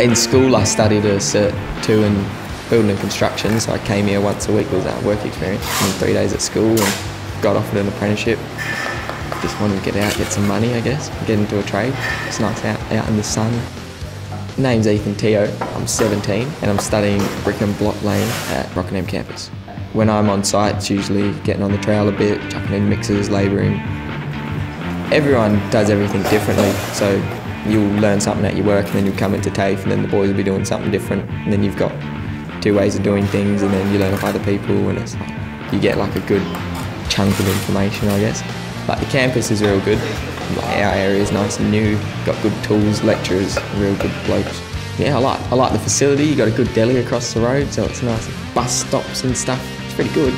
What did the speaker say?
In school, I studied a Cert 2 in building and construction, so I came here once a week. with a work experience. And three days at school and got offered an apprenticeship. Just wanted to get out, get some money, I guess, get into a trade. It's nice out, out in the sun. Name's Ethan Teo. I'm 17 and I'm studying brick and blocklaying at Rockingham campus. When I'm on site, it's usually getting on the trowel a bit, chucking in mixes, labouring. Everyone does everything differently, so you'll learn something at your work and then you'll come into TAFE and then the boys will be doing something different and then you've got two ways of doing things and then you learn off other people and it's like, you get like a good chunk of information I guess. Like the campus is real good, our area is nice and new, got good tools, lecturers, real good blokes. Yeah, I like I like the facility. You got a good deli across the road, so it's nice. Bus stops and stuff. It's pretty good.